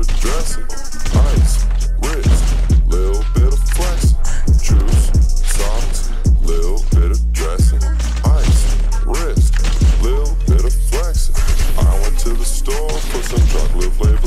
bit of dressing, ice, wrist, little bit of flexing, juice, socks, little bit of dressing, ice, wrist, little bit of flexing. I went to the store for some chocolate flavor.